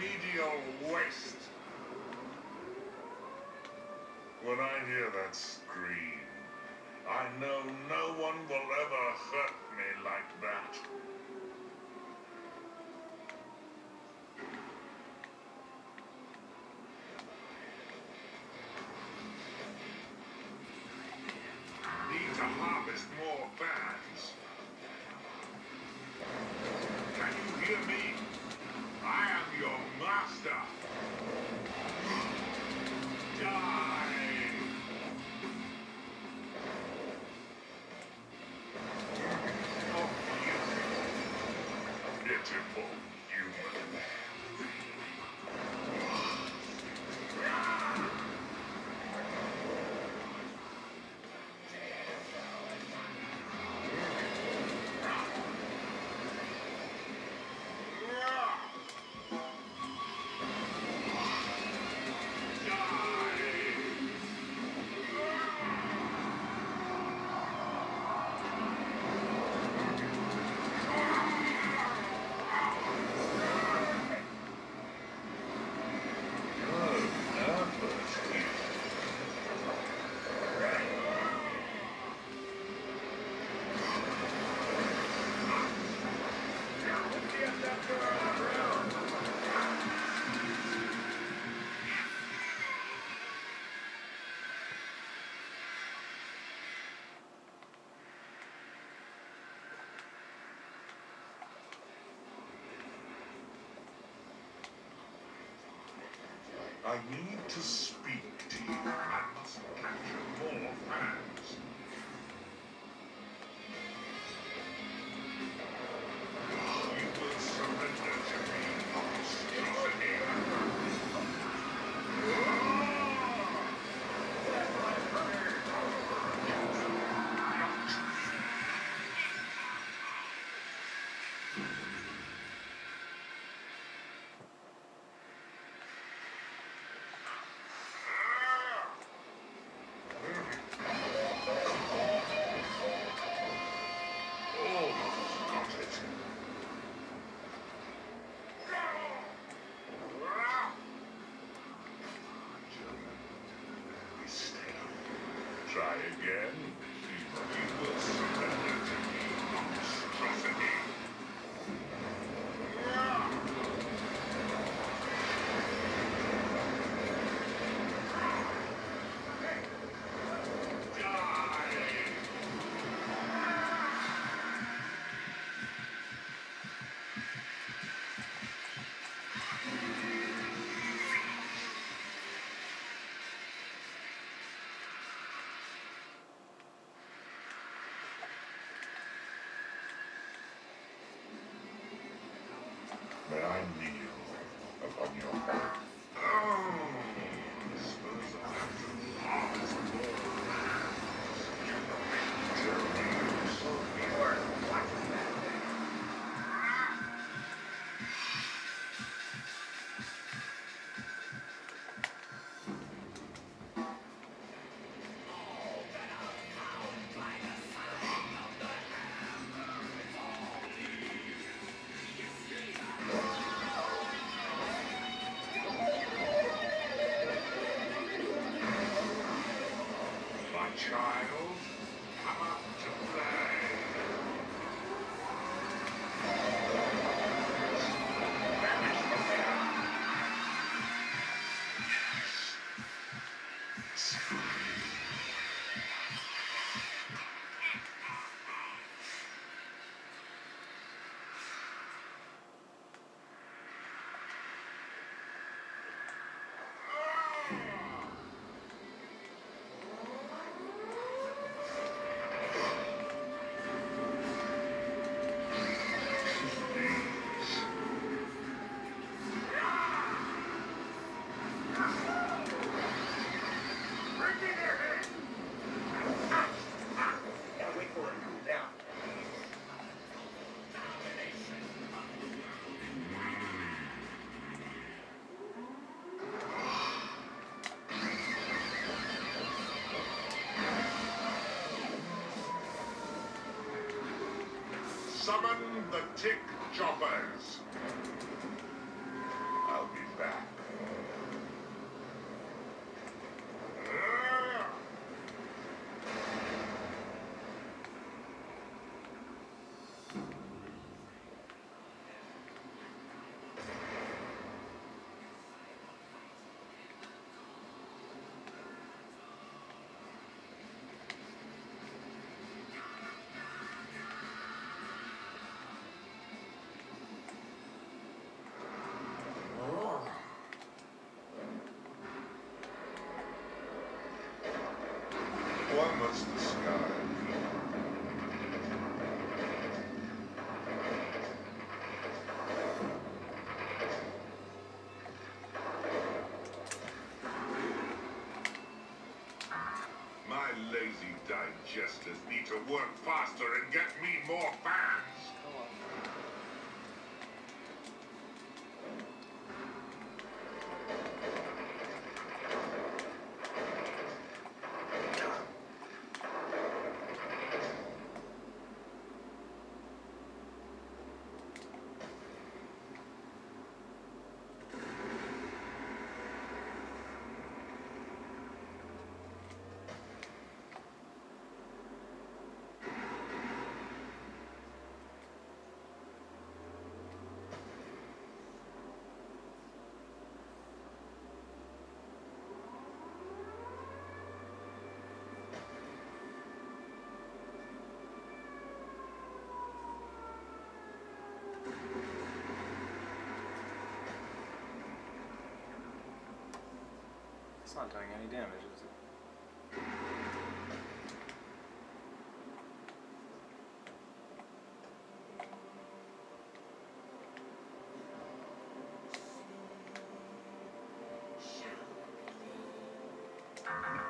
remedial waste. When I hear that scream, I know no one will ever hurt me like that. I need to speak. child. Summon the Tick Choppers. I'll be back. Must the sky My lazy digesters need to work faster and get me more fans. It's not doing any damage, is it? Oh,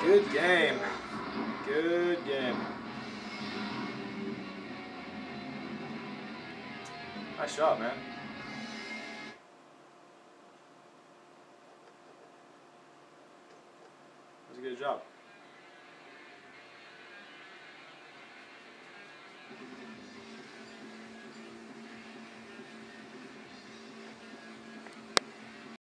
Good game. Good game. Nice shot, man. That was a good job.